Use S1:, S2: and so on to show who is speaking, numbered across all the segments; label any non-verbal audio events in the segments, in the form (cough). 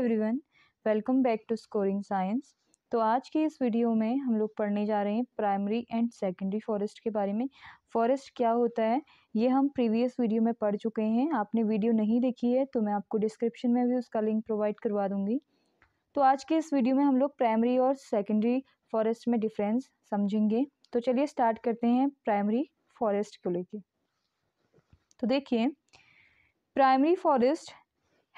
S1: Everyone welcome back to Scoring Science तो आज की इस वीडियो में हम लोग पढ़ने जा रहे हैं प्राइमरी एंड सेकेंडरी फॉरेस्ट के बारे में। फॉरेस्ट क्या होता है? ये हम प्रीवियस वीडियो में पढ़ चुके हैं। आपने वीडियो नहीं देखी है तो मैं आपको डिस्क्रिप्शन में भी उसका लिंक प्रोवाइड करवा दूँगी। तो आज के इस वीडियो में हम लोग प्राइमरी और सेकेंडरी फॉरेस्ट में डिफरेंस समझेंगे। तो चलिए स्टार्ट करते हैं प्राइमरी फॉरेस्ट को लेके। तो देखिए primary forest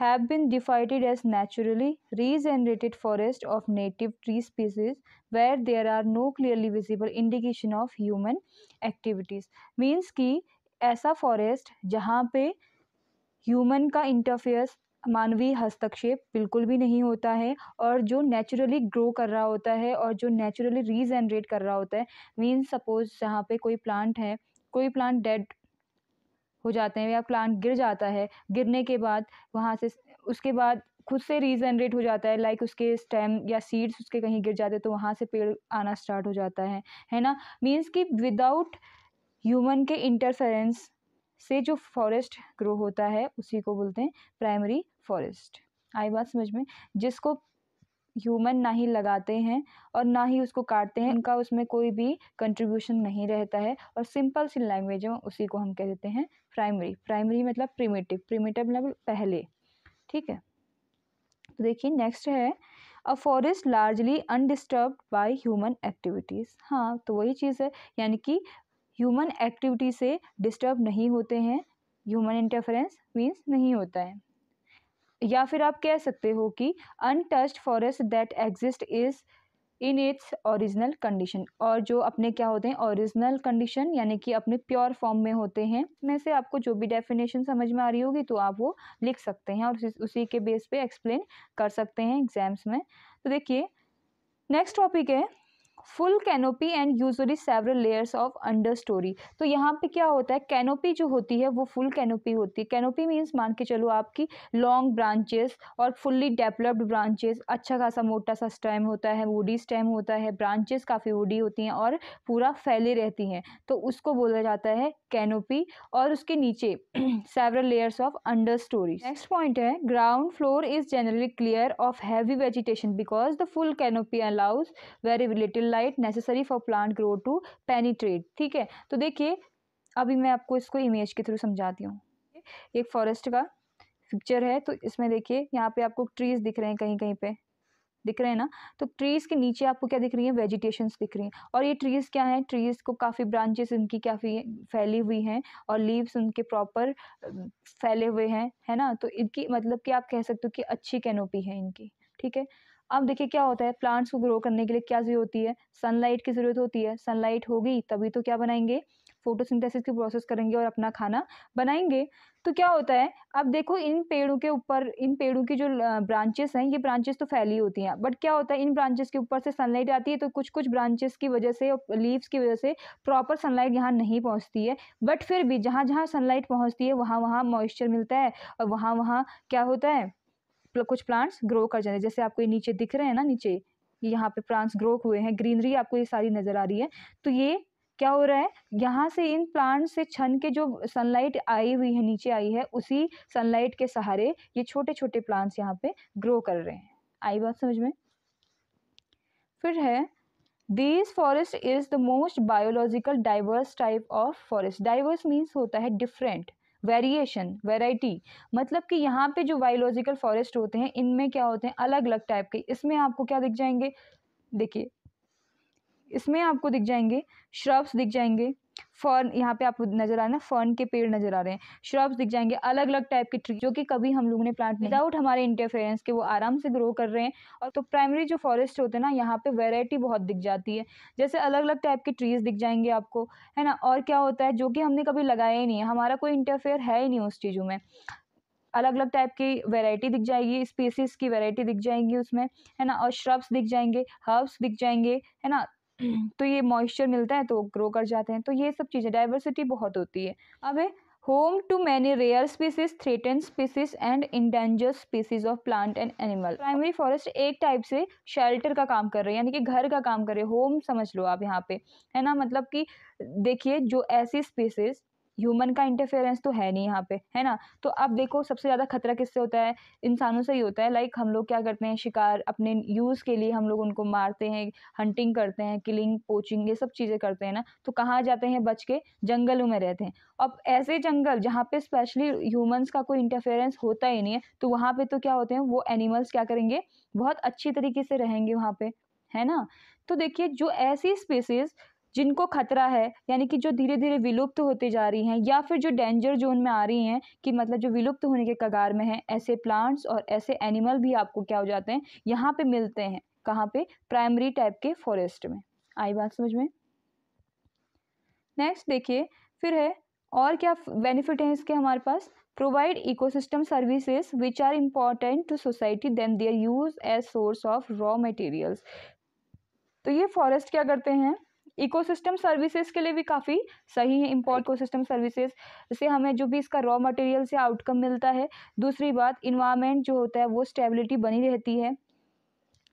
S1: have been divided as naturally regenerated forest of native tree species where there are no clearly visible indication of human activities means कि ऐसा फॉरेस्ट जहाँ पे ह्यूमन का इंटरफेयर्स मानवीय हस्तक्षेप बिल्कुल भी नहीं होता है और जो नेचुरली ग्रो कर रहा होता है और जो नेचुरली रीजनरेट कर रहा होता है मीन्स सपोज़ जहाँ पे कोई प्लांट है कोई प्लांट डेड हो जाते हैं, या प्लांट गिर जाता है, गिरने के बाद वहाँ से उसके बाद खुद से रीजनरेट हो जाता है लाइक उसके स्टेम या सीड्स उसके कहीं गिर जाते हैं तो वहाँ से पेड़ आना स्टार्ट हो जाता है है ना? मीन्स कि विदाउट ह्यूमन के इंटरफेरेंस से जो फॉरेस्ट ग्रो होता है, उसी को बोलते हैं प्राइमरी फॉरेस्ट आई बात समझ में? जिसको ह्यूमन ना ही लगाते हैं और ना ही उसको काटते हैं उनका उसमें कोई भी कंट्रीब्यूशन नहीं रहता है और सिंपल सी लैंग्वेज में उसी को हम कह देते हैं प्राइमरी प्राइमरी मतलब प्रिमेटिव प्रिमेटिव मतलब पहले। ठीक है? तो देखिए नेक्स्ट है a forest largely undisturbed by human activities हाँ तो वही चीज़ है, यानी कि ह्यूमन एक्टिविटी से डिस्टर्ब नहीं होते हैं। ह्यूमन इंटरफेरेंस मीन्स नहीं होता है। या फिर आप कह सकते हो कि untouched forest that exist is in its original condition और जो अपने क्या होते हैं ओरिजिनल कंडीशन यानी कि अपने प्योर फॉर्म में होते हैं में से आपको जो भी डेफिनेशन समझ में आ रही होगी तो आप वो लिख सकते हैं और उसी, उसी के बेस पे एक्सप्लेन कर सकते हैं एग्ज़ाम्स में। तो देखिए नेक्स्ट टॉपिक है full canopy and usually several layers of understory. तो यहाँ पे क्या होता है, कैनोपी जो होती है, वो फुल कैनोपी होती है। कैनोपी मीन्स मान के चलो आपकी लॉन्ग ब्रांचेस और फुल्ली डेवलप्ड ब्रांचेस अच्छा खासा मोटा सा स्टेम होता है वुडी स्टेम होता है ब्रांचेस काफ़ी वुडी होती हैं और पूरा फैली रहती हैं। तो उसको बोला जाता है कैनोपी और उसके नीचे several layers of understory next point है ground floor is generally clear of heavy vegetation because the full canopy allows very relative light necessary for plant grow to penetrate ठीक है? तो देखिए, अभी मैं आपको इसको इमेज के थ्रू समझाती हूँ। एक फॉरेस्ट का पिक्चर है तो इसमें देखिए, यहाँ पे आपको ट्रीज दिख रहे हैं कहीं कहीं पे। दिख रहे हैं ना? तो ट्रीज़ के नीचे आपको क्या दिख रही है? वेजिटेशंस दिख रही हैं। और ये ट्रीज़ क्या हैं? ट्रीज़ को काफ़ी ब्रांचेस इनकी काफ़ी फैली हुई हैं और लीव्स उनके प्रॉपर फैले हुए हैं, है ना? तो इनकी मतलब कि आप कह सकते हो कि अच्छी कैनोपी है इनकी, ठीक है? अब देखिए क्या होता है प्लांट्स को ग्रो करने के लिए क्या ज़रूरत होती है? सनलाइट की ज़रूरत होती है। सनलाइट होगी, तभी तो क्या बनाएँगे? फोटोसिंथेसिस की प्रोसेस करेंगे और अपना खाना बनाएँगे। तो क्या होता है, अब देखो इन पेड़ों के ऊपर, इन पेड़ों की जो ब्रांचेस हैं, ये ब्रांचेस तो फैली होती हैं। बट क्या होता है, इन ब्रांचेस के ऊपर से सनलाइट आती है तो कुछ कुछ ब्रांचेस की वजह से और लीव्स की वजह से प्रॉपर सनलाइट यहाँ नहीं पहुँचती है। बट फिर भी जहाँ जहाँ सनलाइट पहुँचती है वहाँ वहाँ मॉइस्चर मिलता है और वहाँ वहाँ क्या होता है कुछ प्लांट्स ग्रो कर जाते हैं। जैसे आपको ये नीचे दिख रहे हैं ना, नीचे यहाँ पे प्लांट्स ग्रो हुए हैं। ग्रीनरी आपको ये सारी नज़र आ रही है। तो ये क्या हो रहा है? यहाँ से इन प्लांट से छन के जो सनलाइट आई हुई है, नीचे आई है, उसी सनलाइट के सहारे ये छोटे छोटे प्लांट्स यहाँ पे ग्रो कर रहे हैं। आई बात समझ में? फिर है this forest is the most biological diverse type of forest diverse means होता है डिफरेंट वेरिएशन वेराइटी मतलब कि यहाँ पे जो बायोलॉजिकल फॉरेस्ट होते हैं, इनमें क्या होते हैं? अलग अलग टाइप के। इसमें आपको क्या दिख जाएँगे? देखिए, इसमें आपको दिख जाएँगे श्रब्स दिख जाएँगे फर्न, यहाँ पे आपको नज़र आ रहा है ना, फर्न के पेड़ नज़र आ रहे हैं। श्रब्स दिख जाएँगे अलग अलग टाइप के ट्री, जो कि कभी हम लोगों ने प्लांट विदाउट हमारे इंटरफेरेंस के वो आराम से ग्रो कर रहे हैं, और तो प्राइमरी जो फॉरेस्ट होते हैं ना, यहाँ पे वेराइटी बहुत दिख जाती है। जैसे अलग अलग टाइप के ट्रीज दिख जाएँगे आपको, है ना? और क्या होता है, जो कि हमने कभी लगाया ही नहीं है, हमारा कोई इंटरफेयर है ही नहीं उस चीज़ों में। अलग अलग टाइप की वैरायटी दिख जाएगी स्पीसीज की वैरायटी दिख जाएँगी उसमें, है ना? और श्रब्स दिख जाएँगे हर्ब्स दिख जाएँगे, है ना? (clears throat) तो ये मॉइस्चर मिलता है तो ग्रो कर जाते हैं। तो ये सब चीज़ें डाइवर्सिटी बहुत होती है। अब है home to many rare species threaten species and endanger species of plant and animal primary forest एक टाइप से शेल्टर का काम कर रहे हैं, यानी कि घर का काम कर रहे हैं। होम समझ लो आप यहाँ पे। है ना? मतलब कि देखिए, जो ऐसी स्पीसीज ह्यूमन का इंटरफेरेंस तो है नहीं यहाँ पे, है ना? तो अब देखो, सबसे ज़्यादा खतरा किससे होता है? इंसानों से ही होता है। लाइक हम लोग क्या करते हैं? शिकार अपने यूज़ के लिए हम लोग उनको मारते हैं हंटिंग करते हैं किलिंग पोचिंग ये सब चीज़ें करते हैं ना? तो कहाँ जाते हैं? बच के जंगलों में रहते हैं। अब ऐसे जंगल जहाँ पे स्पेशली ह्यूमंस का कोई इंटरफेरेंस होता ही नहीं है तो वहाँ पे तो क्या होते हैं? वो एनिमल्स क्या करेंगे? बहुत अच्छी तरीके से रहेंगे वहाँ पे, है ना? तो देखिए, जो ऐसी स्पेसीज जिनको खतरा है, यानी कि जो धीरे धीरे विलुप्त होते जा रही हैं या फिर जो डेंजर जोन में आ रही हैं कि मतलब जो विलुप्त होने के कगार में हैं, ऐसे प्लांट्स और ऐसे एनिमल भी आपको क्या हो जाते हैं, यहाँ पे मिलते हैं, कहाँ पे? प्राइमरी टाइप के फॉरेस्ट में। आई बात समझ में? नेक्स्ट देखिए, फिर है, और क्या बेनिफिट हैं इसके हमारे पास? Provide ecosystem services which are important to society then their use as source of raw materials तो ये फॉरेस्ट क्या करते हैं? इकोसिस्टम सर्विसेज़ के लिए भी काफ़ी सही है इम्पोर्ट इकोसिस्टम सर्विसेज़ से हमें जो भी इसका रॉ मटेरियल से आउटकम मिलता है। दूसरी बात इन्वायरमेंट जो होता है वो स्टेबिलिटी बनी रहती है।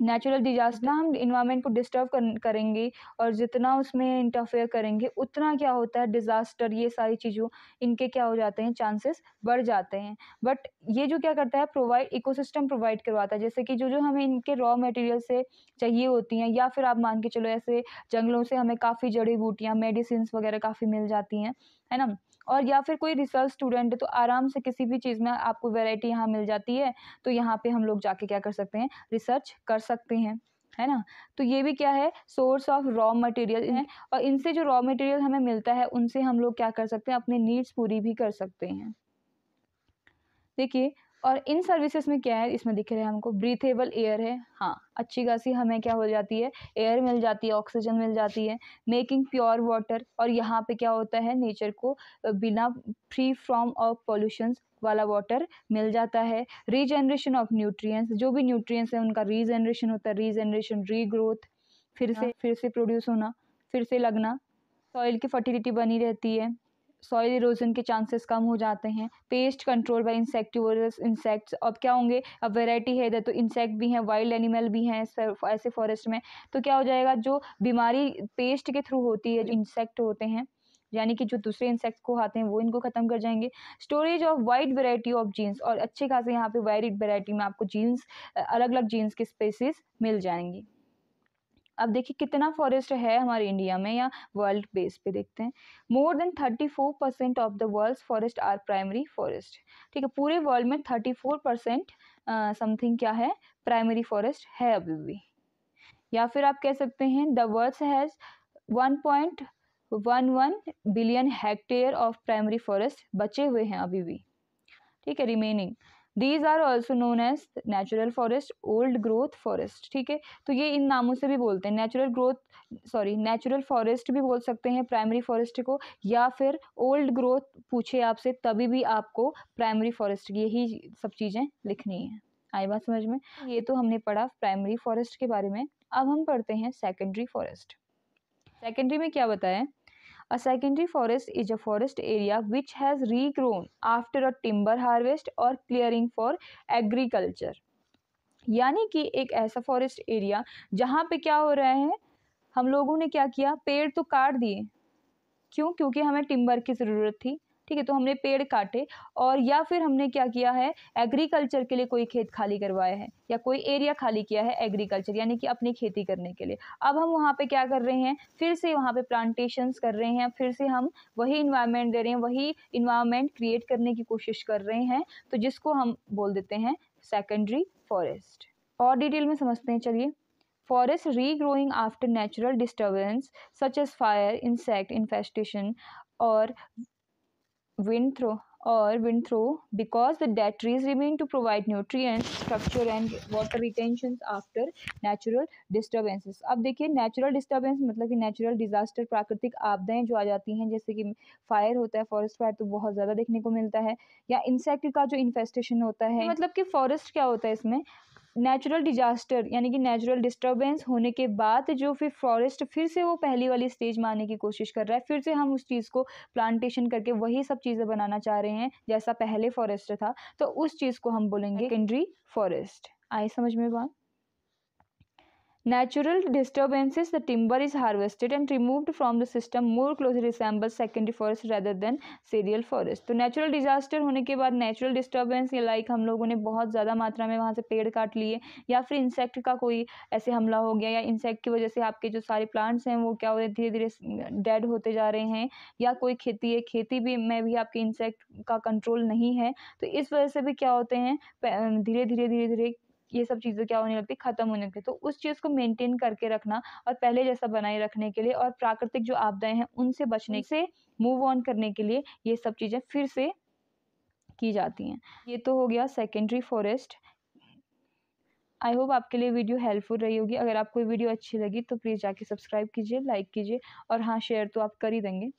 S1: नेचुरल डिजास्टर हम इन्वायरमेंट को डिस्टर्ब करेंगे और जितना उसमें इंटरफेयर करेंगे उतना क्या होता है डिज़ास्टर ये सारी चीज़ों इनके क्या हो जाते हैं चांसेस बढ़ जाते हैं। बट ये जो क्या करता है प्रोवाइड इकोसिस्टम प्रोवाइड करवाता है। जैसे कि जो जो हमें इनके रॉ मटेरियल से चाहिए होती हैं या फिर आप मान के चलो ऐसे जंगलों से हमें काफ़ी जड़ी बूटियाँ मेडिसिन वगैरह काफ़ी मिल जाती हैं है ना? और या फिर कोई रिसर्च स्टूडेंट है तो आराम से किसी भी चीज़ में आपको वेराइटी यहाँ मिल जाती है तो यहाँ पे हम लोग जाके क्या कर सकते हैं रिसर्च कर सकते हैं, है ना? तो ये भी क्या है सोर्स ऑफ़ रॉ मटेरियल है, और इनसे जो रॉ मटेरियल हमें मिलता है, उनसे हम लोग क्या कर सकते हैं, अपने नीड्स पूरी भी कर सकते हैं। देखिए और इन सर्विसेज़ में क्या है? इसमें दिख रहा है हमको ब्रीथेबल एयर है। हाँ अच्छी खासी हमें क्या हो जाती है? एयर मिल जाती है ऑक्सीजन मिल जाती है। मेकिंग प्योर वाटर और यहाँ पे क्या होता है? नेचर को बिना फ्री फ्रॉम ऑफ़ पॉल्यूशन वाला वाटर मिल जाता है। रीजनरेशन ऑफ़ न्यूट्रिएंट्स जो भी न्यूट्रिएंट्स है उनका रीजनरेशन होता है। रीजनरेशन रीग्रोथ फिर से हाँ। फिर से प्रोड्यूस होना फिर से लगना। सॉइल की फर्टिलिटी बनी रहती है। सॉइल इरोजन के चांसेस कम हो जाते हैं। Pest control by insectivores insects अब क्या होंगे? अब वेराइटी है इधर तो इंसेक्ट भी हैं वाइल्ड एनिमल भी हैं, ऐसे फॉरेस्ट में। तो क्या हो जाएगा? जो बीमारी पेस्ट के थ्रू होती है, जो इंसेक्ट होते हैं, यानी कि जो दूसरे इंसेक्ट्स को खाते हैं, वो इनको ख़त्म कर जाएँगे। Storage of wide variety of genes और अच्छे खासे यहाँ पे वाइड वेराइटी में आपको जीन्स अलग अलग जीन्स के स्पेसिस मिल जाएँगी। अब देखिए कितना फॉरेस्ट है हमारे इंडिया में या वर्ल्ड बेस पे देखते हैं। More than thirty four percent of the world forest are primary forest ठीक है, पूरे वर्ल्ड में थर्टी फोर परसेंट समथिंग क्या है? प्राइमरी फॉरेस्ट है अभी भी। या फिर आप कह सकते हैं the world has one point one one billion hectare of primary forest बचे हुए हैं अभी भी। ठीक है remaining these are also known as natural forest old growth forest ठीक है? तो ये इन नामों से भी बोलते हैं। Natural growth sorry natural forest भी बोल सकते हैं प्राइमरी फॉरेस्ट को या फिर ओल्ड ग्रोथ पूछे आपसे तभी भी आपको प्राइमरी फॉरेस्ट की यही सब चीज़ें लिखनी है। आई बात समझ में? ये तो हमने पढ़ा प्राइमरी फॉरेस्ट के बारे में। अब हम पढ़ते हैं सेकेंडरी फॉरेस्ट सेकेंडरी में क्या बताया? A secondary forest is a forest area which has regrown after a timber harvest or clearing for agriculture. यानी कि एक ऐसा फॉरेस्ट एरिया जहाँ पे क्या हो रहा है हम लोगों ने क्या किया पेड़ तो काट दिए क्यों क्योंकि हमें टिम्बर की ज़रूरत थी ठीक है तो हमने पेड़ काटे और या फिर हमने क्या किया है एग्रीकल्चर के लिए कोई खेत खाली करवाया है या कोई एरिया खाली किया है एग्रीकल्चर यानी कि अपनी खेती करने के लिए। अब हम वहाँ पे क्या कर रहे हैं, फिर से वहाँ पे प्लांटेशंस कर रहे हैं, फिर से हम वही इन्वायरमेंट दे रहे हैं, वही इन्वायरमेंट क्रिएट करने की कोशिश कर रहे हैं तो जिसको हम बोल देते हैं सेकेंडरी फॉरेस्ट और डिटेल में समझते हैं, चलिए। Forest regrowing after natural disturbance such as fire insect infestation और wind throw or wind throw because the dead trees remain to provide nutrients structure and water retentions after natural disturbances अब देखिए natural disturbance मतलब कि natural disaster प्राकृतिक आपदाएँ जो आ जाती हैं जैसे कि फायर होता है फॉरेस्ट फायर तो बहुत ज़्यादा देखने को मिलता है या इंसेक्ट का जो इन्फेस्टेशन होता है मतलब कि फॉरेस्ट क्या होता है इसमें नेचुरल डिजास्टर यानी कि नेचुरल डिस्टरबेंस होने के बाद जो फिर फॉरेस्ट फिर से वो पहली वाली स्टेज में आने की कोशिश कर रहा है। फिर से हम उस चीज़ को प्लांटेशन करके वही सब चीज़ें बनाना चाह रहे हैं, जैसा पहले फॉरेस्ट था तो उस चीज़ को हम बोलेंगे सेकेंडरी फॉरेस्ट आई समझ में बात? Natural disturbances the timber is harvested and removed from the system more closely resembles secondary forest rather than serial forest तो natural disaster होने के बाद natural disturbance या like हम लोगों ने बहुत ज़्यादा मात्रा में वहाँ से पेड़ काट लिए या फिर insect का कोई ऐसे हमला हो गया या insect की वजह से आपके जो सारे plants हैं वो क्या हो रहे धीरे धीरे डेड होते जा रहे हैं या कोई खेती है खेती भी में भी आपके इंसेक्ट का कंट्रोल नहीं है तो इस वजह से भी क्या होते हैं धीरे धीरे धीरे धीरे ये सब चीज़ें क्या होने लगती खत्म होने लगती तो उस चीज़ को मेंटेन करके रखना और पहले जैसा बनाए रखने के लिए और प्राकृतिक जो आपदाएँ हैं उनसे बचने से मूव ऑन करने के लिए ये सब चीज़ें फिर से की जाती हैं। ये तो हो गया सेकेंडरी फॉरेस्ट आई होप आपके लिए वीडियो हेल्पफुल रही होगी। अगर आपको वीडियो अच्छी लगी तो प्लीज़ जाके सब्सक्राइब कीजिए लाइक कीजिए और हाँ शेयर तो आप कर ही देंगे।